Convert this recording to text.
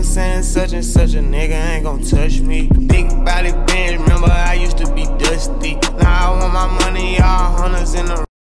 I'm saying? Such and such a nigga ain't gon' touch me. Big body bench, remember I used to be dusty. Now I want my